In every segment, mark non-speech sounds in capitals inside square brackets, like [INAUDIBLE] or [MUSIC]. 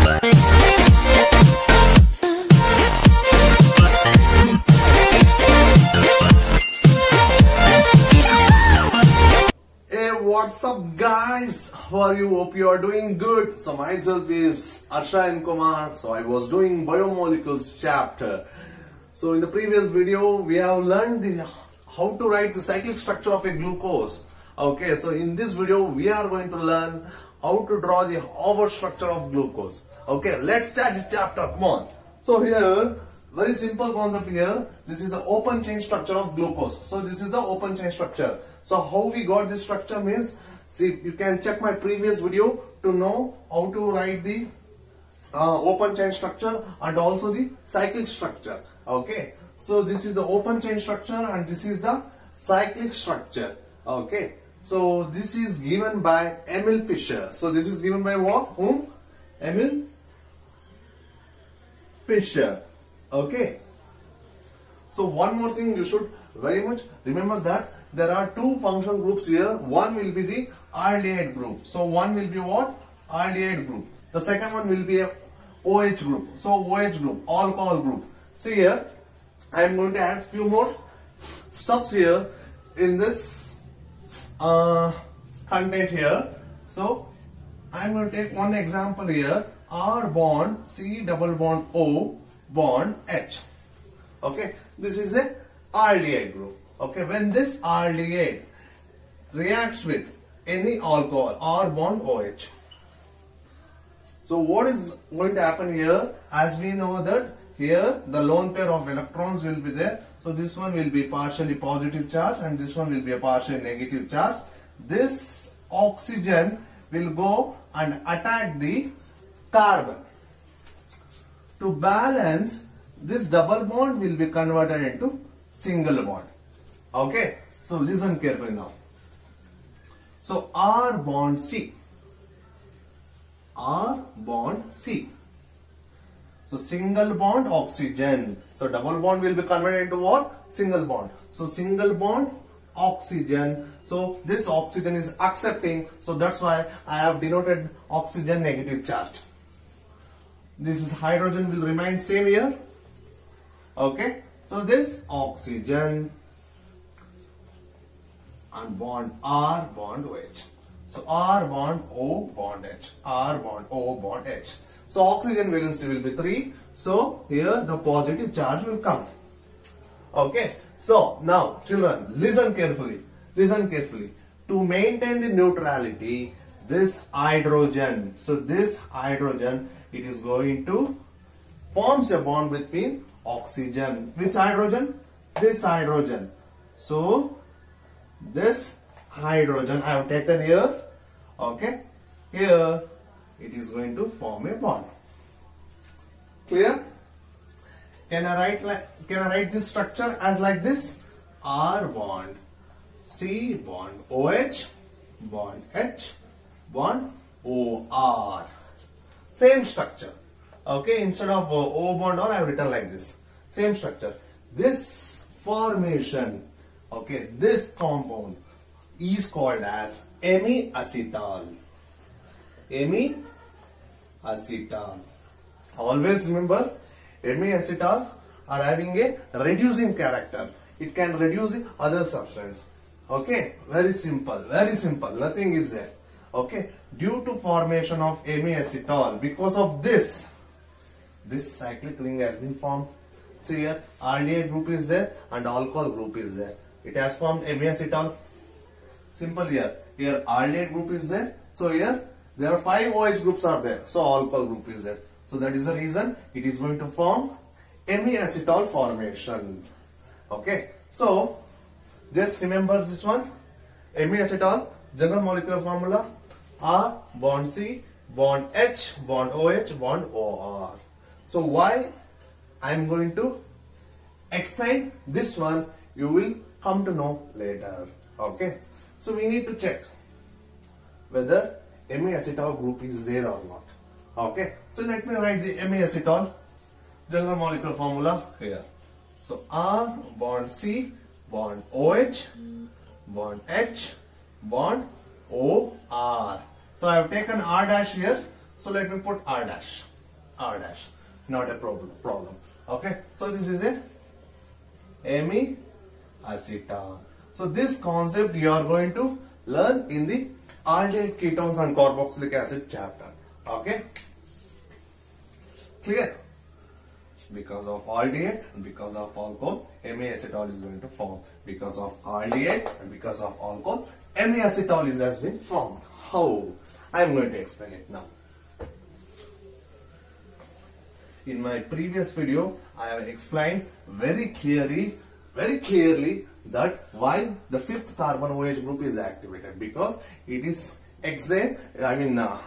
Hey, what's up, guys? How are you? Hope you are doing good. So myself is Harsha N Kumar. So I was doing biomolecules chapter. So in the previous video, we have learned the, how to write the cyclic structure of a glucose. Okay, so in this video, we are going to learn how to draw the Haworth structure of glucose. Okay, let's start this chapter. Come on. So here, very simple concept here. This is the open chain structure of glucose. So this is the open chain structure. So how we got this structure means, see you can check my previous video to know how to write the uh, open chain structure and also the cyclic structure. Okay. So this is the open chain structure and this is the cyclic structure. Okay. So this is given by Emil Fischer. So this is given by what? Whom? Emil Fischer. Okay. So one more thing you should very much remember that there are two functional groups here. One will be the aldehyde group. So one will be what? Aldehyde group. The second one will be a OH group. So OH group, alcohol group. See here, I am going to add few more stuffs here in this uh, content here. So I am going to take one example here. R bond C double bond O bond H. Okay, this is a aldehyde group. Okay, when this aldehyde reacts with any alcohol R bond OH. So what is going to happen here? As we know that here the lone pair of electrons will be there. So this one will be partially positive charge and this one will be a partially negative charge. This oxygen will go and attack the carbon. To balance this double bond will be converted into single bond. Okay. So listen carefully now. So R bond C. R bond C. So single bond oxygen. So double bond will be converted into what? Single bond. So single bond oxygen. So this oxygen is accepting. So that's why I have denoted oxygen negative charge. This is hydrogen will remain same here. Okay. So this oxygen and bond R bond OH. So R bond O bond H. R bond O bond H. So oxygen valency will be 3. So here the positive charge will come. Okay. So now children listen carefully. Listen carefully. To maintain the neutrality this hydrogen. So this hydrogen it is going to forms a bond between oxygen. Which hydrogen? This hydrogen. So this hydrogen I have taken here. Okay. Here it is going to form a bond. Clear? Can I write like can I write this structure as like this? R bond C bond OH bond H bond OR. Same structure. Okay, instead of uh, O bond or I have written like this. Same structure. This formation, okay, this compound is called as hemiacetal. Hemiacetal. Always remember, hemiacetal are having a reducing character. It can reduce other substance. Okay, very simple, very simple. Nothing is there. Okay, due to formation of hemiacetal, because of this, this cyclic ring has been formed. See here, aldehyde group is there and alcohol group is there. It has formed hemiacetal. Simple here. Here aldehyde group is there. So here there are five OH groups are there. So alcohol group is there. So that is the reason it is going to form hemiacetal formation. Okay. So just remember this one. Hemiacetal general molecular formula R bond C bond H bond OH bond OR. So why I am going to explain this one you will come to know later. Okay. So we need to check whether hemiacetal group is there or not. Okay. So let me write the hemiacetal general molecular formula here. So R bond C bond OH bond H bond OR. So I have taken R dash here. So let me put R dash. R dash. Not a problem. Problem. Okay. So this is a Amy acetal. So this concept you are going to learn in the aldehyde ketones and carboxylic acid chapter. Okay. Clear? Because of aldehyde and because of alcohol, acetal is going to form. Because of aldehyde and because of alcohol, acetal is has been formed. How? I am going to explain it now. In my previous video, I have explained very clearly, very clearly that why the fifth carbon OH group is activated because it is exam, I mean uh,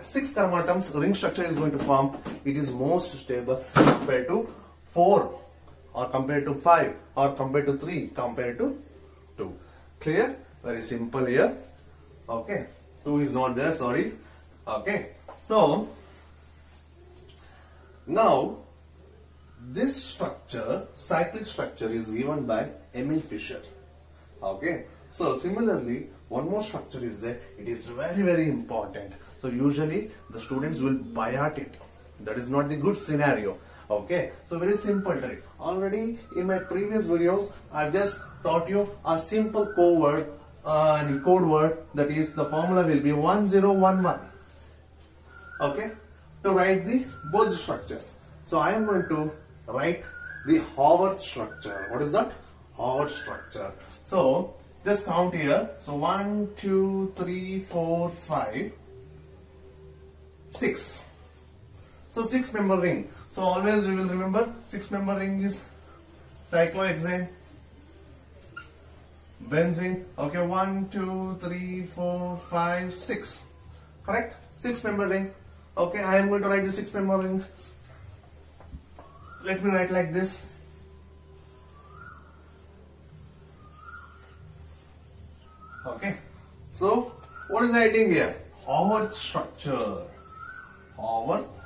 six carbon atoms ring structure is going to form. It is most stable compared to four or compared to five or compared to three compared to two. Clear? Very simple here. Okay. 2 is not there, sorry. Okay. So, now this structure, cyclic structure is given by Emil Fischer. Okay. So, similarly, one more structure is there. It is very, very important. So, usually the students will biat it. That is not the good scenario. Okay. So, very simple trick. Already in my previous videos, I just taught you a simple code word uh, code word that is the formula will be 1011 okay to write the both structures so I am going to write the Haworth structure. What is that? Haworth structure. So just count here. So 1 2 3 4 5 6 so 6 member ring. So always we will remember 6 member ring is cyclohexane benzene. Okay one two three four five six. Correct? Six member ring. Okay i am going to write the six member ring let me write like this okay so what is writing here Haworth structure Haworth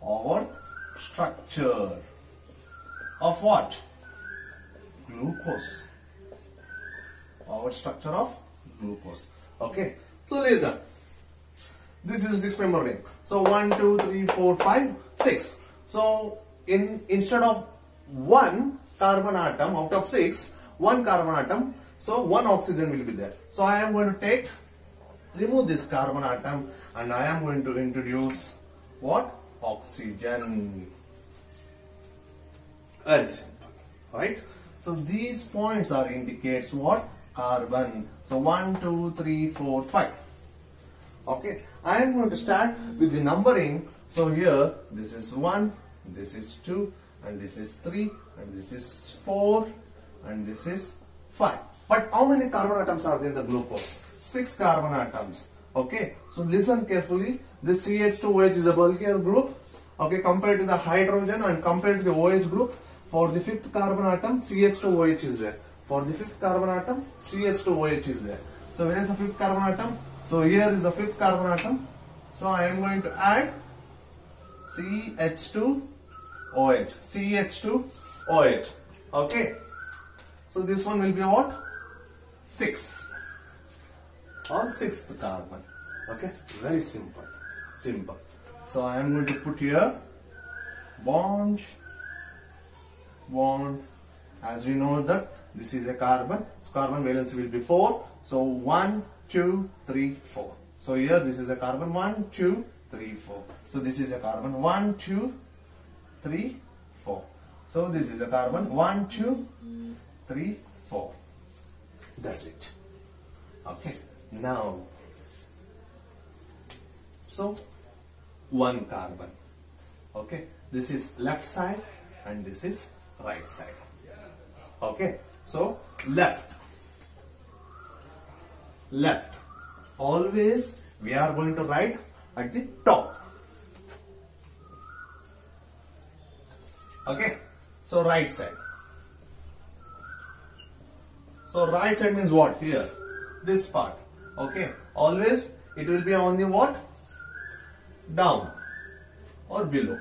Haworth structure of what? Glucose. Haworth structure of glucose. Okay. So listen. This is a six member ring. So one, two, three, four, five, six. So in instead of one carbon atom out of six, one carbon atom, so one oxygen will be there. So I am going to take, remove this carbon atom and I am going to introduce what? Oxygen. Very simple, right? So these points are indicates what? Carbon. So 1, 2, 3, 4, 5. Okay, I am going to start with the numbering. So here, this is 1, this is 2, and this is 3, and this is 4, and this is 5. But how many carbon atoms are there in the glucose? 6 carbon atoms. Okay, so listen carefully. This CH2OH is a bulkier group. Okay, compared to the hydrogen and compared to the OH group, for the fifth carbon atom, CH2OH is there. For the fifth carbon atom, CH2OH is there. So where is the fifth carbon atom? So here is the fifth carbon atom. So I am going to add CH2OH. CH2OH. Okay. So this one will be what? 6. On sixth carbon. Okay. Very simple. Simple. So I am going to put here bond bond as we know that this is a carbon so carbon valency will be 4 so 1 2 3 4 so here this is a carbon 1 2 3 4 so this is a carbon 1 2 3 4 so this is a carbon 1 2 3 4 that's it. Okay. Now so one carbon. Okay. This is left side and this is right side. Okay, so left, left. Always we are going to write at the top. Okay, so right side. So right side means what? Here, this part. Okay, always it will be on the what? Down or below.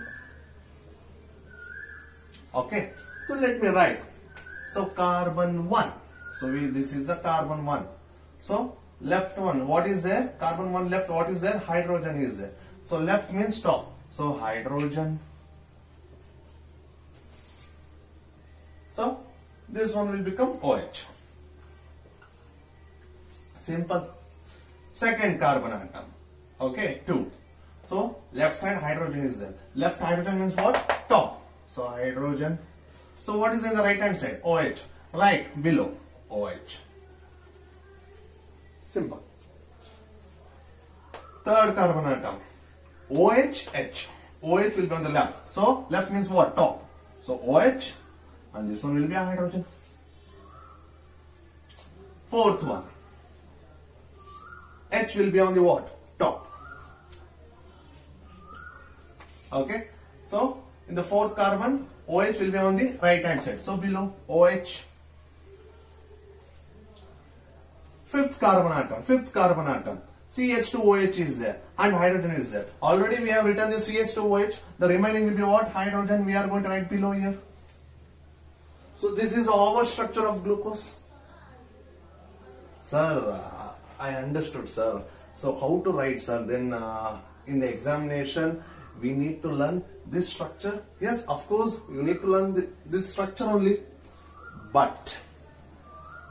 Okay, so let me write. So carbon 1. So we, this is the carbon 1. So left one what is there? Carbon one left what is there? Hydrogen is there. So left means top so hydrogen. So this one will become OH simple. Second carbon atom. Okay two. So left side hydrogen is there. Left hydrogen means what? Top. So hydrogen. So what is in the right hand side? OH right below. OH simple third carbon atom OH OH will be on the left so left means what top so OH and this one will be a hydrogen fourth one H will be on the what? Top. Okay. So, in the fourth carbon, OH will be on the right hand side. So, below OH. Fifth carbon atom. Fifth carbon atom. CH2OH is there and hydrogen is there. Already we have written the CH2OH. The remaining will be what? Hydrogen we are going to write below here. So this is our structure of glucose. Sir, I understood, sir. So how to write, sir? Then uh, in the examination, we need to learn this structure. Yes, of course, you need to learn this structure only. But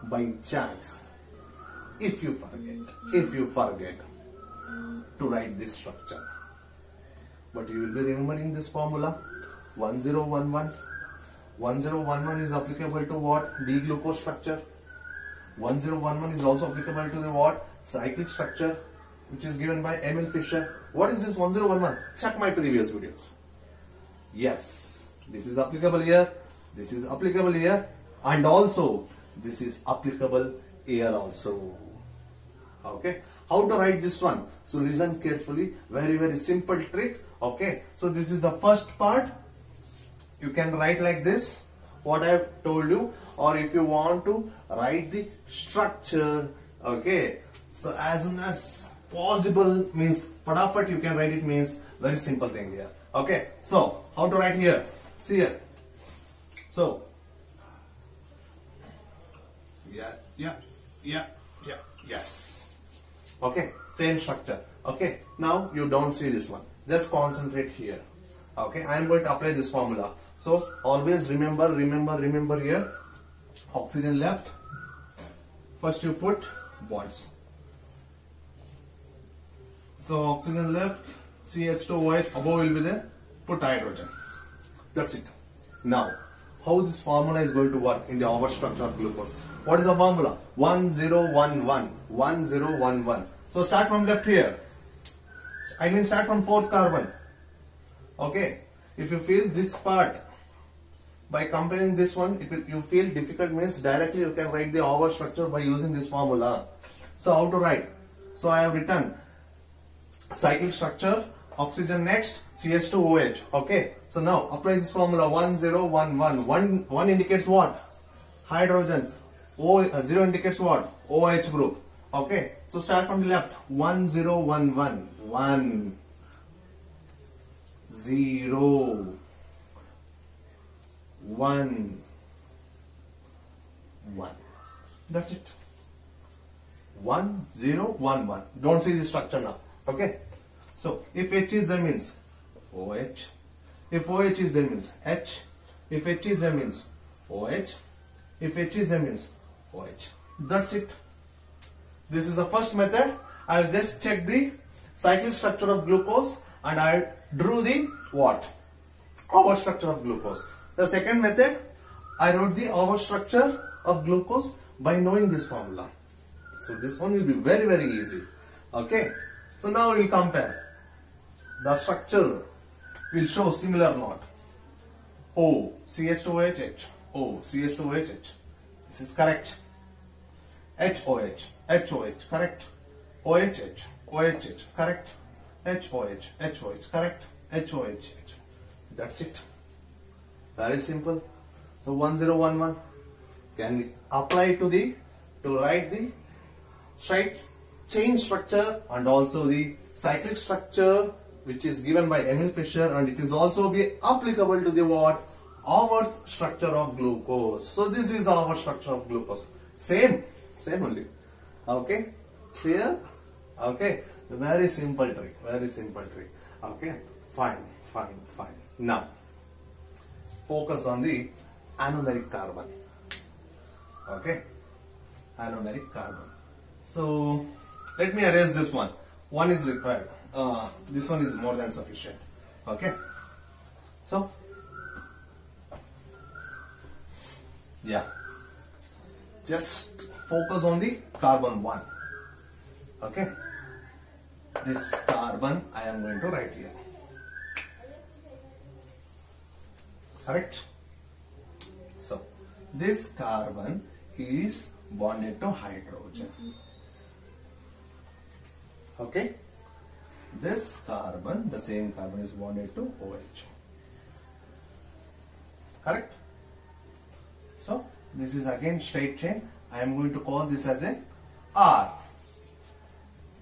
by chance, if you forget, if you forget to write this structure, but you will be remembering this formula 1011. 1011 is applicable to what? D-glucose structure. 1011 is also applicable to the what? Cyclic structure which is given by Emil Fischer. What is this 1011? Check my previous videos. Yes, this is applicable here, this is applicable here and also this is applicable here also. Okay, how to write this one? So listen carefully, very very simple trick. Okay, so this is the first part. You can write like this, what I have told you. Or if you want to write the structure. Okay? So as soon as possible means fatafat you can write it means very simple thing here. Okay? So how to write here? See here. So yeah yeah yeah yeah yes okay? Same structure. Okay? Now you don't see this one. Just concentrate here. Okay? I am going to apply this formula. So always remember remember remember here. Oxygen left. First you put bonds. So oxygen left. CH2OH above will be there. Put hydrogen. That's it. Now how this formula is going to work in the Haworth structure of glucose what is the formula? 1011 1011 so start from left here. I mean start from fourth carbon. Okay. If you feel this part by comparing this one if you feel difficult means directly you can write the Haworth structure by using this formula. So how to write? So i have written cyclic structure oxygen next ch2oh okay. So now apply this formula. 1011 one one indicates what? Hydrogen o uh, 0 indicates what? Oh group. Okay so start from the left. 1011 1 0 1 1 that's it. 1 0 1 1 don't see the structure now. Okay so if H is there means OH if OH is there means H. If H is there means OH if H is there means OH that's it this is the first method I'll just check the cyclic structure of glucose and I drew the what Haworth structure of glucose the second method, I wrote the Haworth structure of glucose by knowing this formula. So this one will be very very easy. Okay. So now we will compare. The structure will show similar knot. O CH2OH O CH2OH This is correct. HOH HOH correct. OHH OHH correct. HOH HOH correct. HOH That's it. Very simple. So 1011 can apply to the to write the straight chain structure and also the cyclic structure which is given by Emil Fischer and it is also be applicable to the what Haworth structure of glucose. So this is our structure of glucose. Same, same only. Okay. Clear? Okay. Very simple trick. Very simple trick. Okay. Fine. Fine. Fine. Now, focus on the anomeric carbon. Okay. Anomeric carbon. So, let me erase this one. One is required. Uh, this one is more than sufficient. Okay. So, yeah. Just focus on the carbon one. Okay. This carbon I am going to write here. Correct? So, this carbon is bonded to hydrogen. Okay? This carbon, the same carbon is bonded to OH. Correct? So, this is again straight chain. I am going to call this as a R.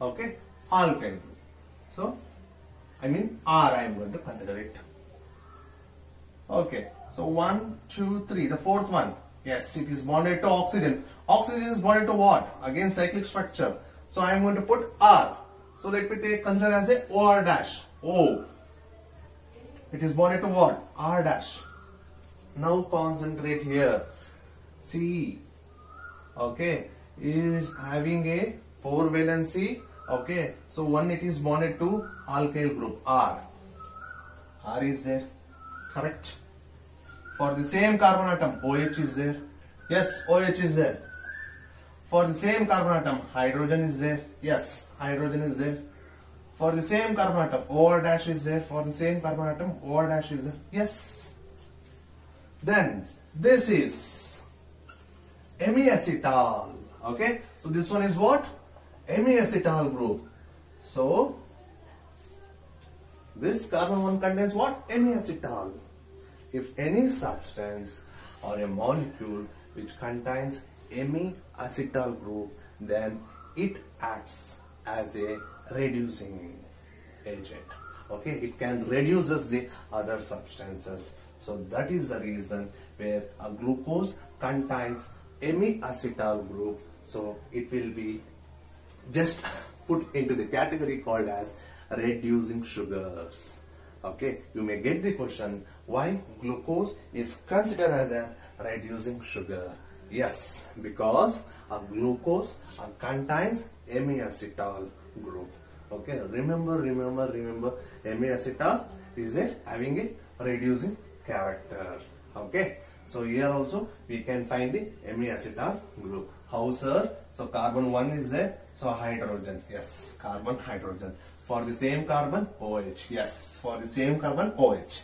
Okay? Alkyl group. So, I mean R I am going to consider it. Okay. So, one, two, three. The fourth one. Yes, it is bonded to oxygen. Oxygen is bonded to what? Again cyclic structure. So, I am going to put R. So, let me take consider as a OR dash. O. It is bonded to what? R dash. Now concentrate here. C. Okay. Is having a 4 valency. Okay. So one it is bonded to alkyl group R. R is there. Correct. For the same carbon atom OH is there. Yes, OH is there. For the same carbon atom hydrogen is there. Yes, hydrogen is there. For the same carbon atom OR dash is there. For the same carbon atom OR dash is there. Yes. Then this is hemiacetal. Okay. So this one is what? Hemiacetal group. So this carbon one contains what? Hemiacetal. If any substance or a molecule which contains hemiacetal group, then it acts as a reducing agent. Okay, it can reduces the other substances. So that is the reason where a glucose contains hemiacetal group. So it will be just put into the category called as reducing sugars. Okay, you may get the question why glucose is considered as a reducing sugar. Yes, because a glucose uh, contains hemiacetal group. Okay, remember, remember, remember, hemiacetal is a having a reducing character. Okay, so here also we can find the amiacetal group. How sir? So carbon 1 is there, so hydrogen. Yes, carbon, hydrogen. For the same carbon, OH. Yes, for the same carbon, OH.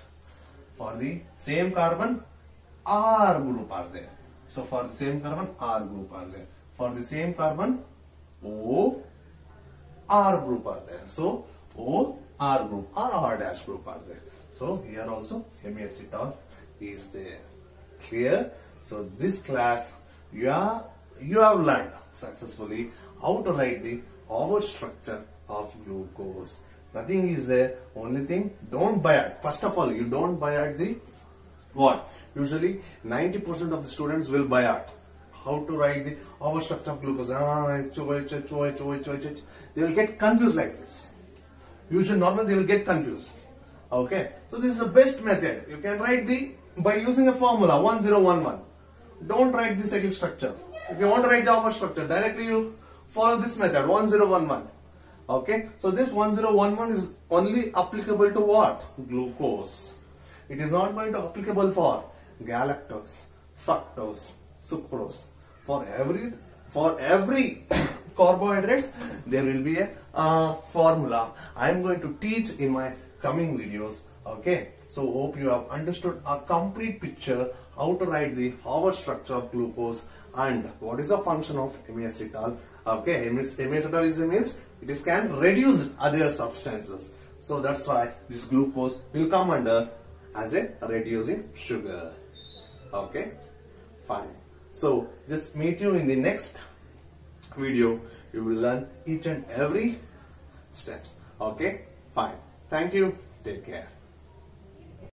For the same carbon, R group are there. So for the same carbon, R group are there. For the same carbon, O, R group are there. So O, R group or R dash group are there. So here also amiacetal is there. Clear? So this class you are you have learned successfully how to write the Haworth structure of glucose. Nothing is there. Only thing don't buy it. First of all, you don't buy at the what? Usually 90% of the students will buy art. How to write the Haworth structure of glucose. Ah. They will get confused like this. Usually normally they will get confused. Okay. So this is the best method. You can write the by using a formula 1011. Don't write the second structure. If you want to write the Haworth structure, directly you follow this method 1011. Okay. So this 1011 is only applicable to what? Glucose. It is not going to applicable for galactose, fructose, sucrose. For every for every [COUGHS] carbohydrates there will be a uh, formula. I am going to teach in my coming videos. Okay. So hope you have understood a complete picture how to write the Haworth structure of glucose and what is the function of hemiacetal. Okay, hemiacetal is means it is can reduce other substances. So that's why this glucose will come under as a reducing sugar. Okay, fine. So just meet you in the next video. You will learn each and every steps. Okay, fine. Thank you. Take care.